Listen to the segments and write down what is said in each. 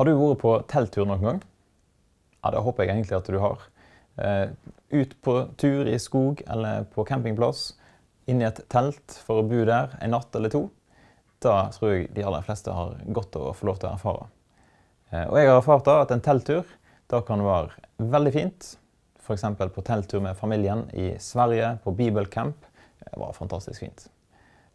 Har du vært på telttur noen gang? Ja, Det håper jeg egentlig at du har. Eh, ut på tur i skog eller på campingplass, inn i et telt for å bo der en natt eller to. Da tror jeg de aller fleste har godt av å få lov til å erfare. Eh, og jeg har erfart da at en telttur da kan være veldig fint. F.eks. på telttur med familien i Sverige, på bibelcamp. Det var fantastisk fint.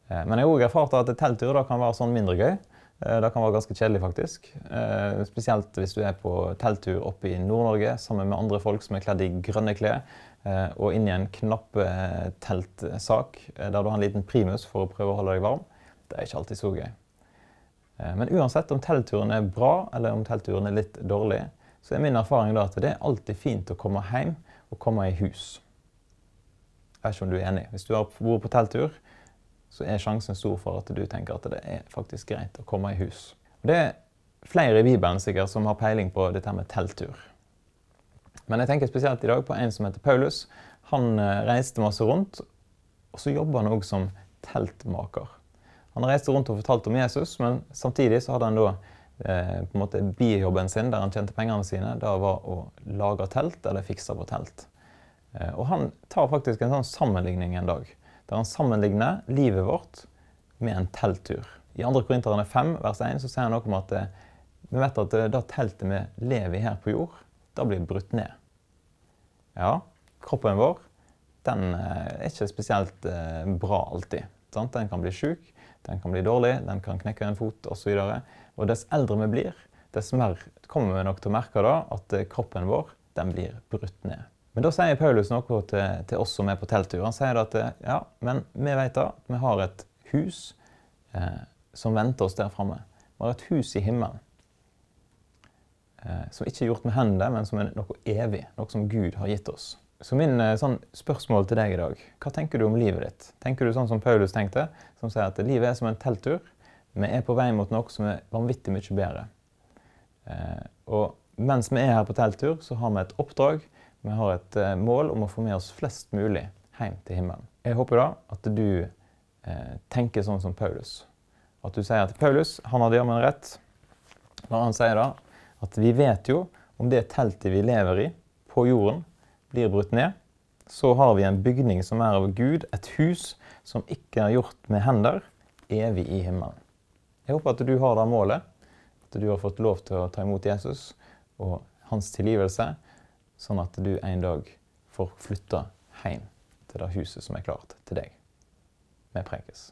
Eh, men jeg har òg erfart at en telttur da kan være sånn mindre gøy. Eh, det kan være ganske kjedelig, faktisk. Eh, spesielt hvis du er på telttur oppe i Nord-Norge sammen med andre folk som er kledd i grønne klær, eh, og inn i en knappeteltsak der du har en liten primus for å prøve å holde deg varm. Det er ikke alltid så gøy. Men uansett om teltturen er bra eller om teltturen er litt dårlig, så er min erfaring da at det er alltid fint å komme hjem og komme i hus. Jeg vet ikke om du er enig. Hvis du har vært på telttur, så er sjansen stor for at du tenker at det er faktisk greit å komme i hus. Det er flere i Bibelen sikkert som har peiling på dette med telttur. Men jeg tenker spesielt i dag på en som heter Paulus. Han eh, reiste masse rundt, og så jobba han òg som teltmaker. Han reiste rundt og fortalte om Jesus, men samtidig så hadde han da eh, på en måte bijobben sin, der han tjente pengene sine, det var å lage telt eller fikse på telt. Eh, og han tar faktisk en sånn sammenligning en dag der han sammenligner livet vårt med en telttur. I 2. Korinterne 5, vers 1, så sier han noe om at eh, vi vet at det teltet vi lever i her på jord, da blir brutt ned. Ja, kroppen vår den eh, er ikke spesielt eh, bra alltid. Sant? Den kan bli sjuk, den kan bli dårlig, den kan knekke en fot osv. Og, og dess eldre vi blir, dess mer kommer vi nok til å merke da, at kroppen vår den blir brutt ned. Men da sier Paulus noe til, til oss som er på telttur. Han sier at ja, men vi vet at vi har et hus eh, som venter oss der framme. Vi har et hus i himmelen. Eh, som ikke er gjort med hendene, men som er noe evig. Noe som Gud har gitt oss. Så min eh, sånn, spørsmål til deg i dag, hva tenker du om livet ditt? Tenker du sånn som Paulus tenkte, som sier at livet er som en telttur? Vi er på vei mot noe som er vanvittig mye bedre. Eh, og mens vi er her på telttur, så har vi et oppdrag vi har et eh, mål om å få med oss flest mulig hjem til himmelen. Jeg håper da at du eh, tenker sånn som Paulus. At du sier at Paulus han hadde jammen rett når han sier da at vi vet jo om det teltet vi lever i på jorden, blir brutt ned, så har vi en bygning som er av Gud, et hus som ikke er gjort med hender, evig i himmelen. Jeg håper at du har det målet, at du har fått lov til å ta imot Jesus og hans tilgivelse sånn at du en dag får flytte hjem til det huset som er klart til deg. Vi prekes.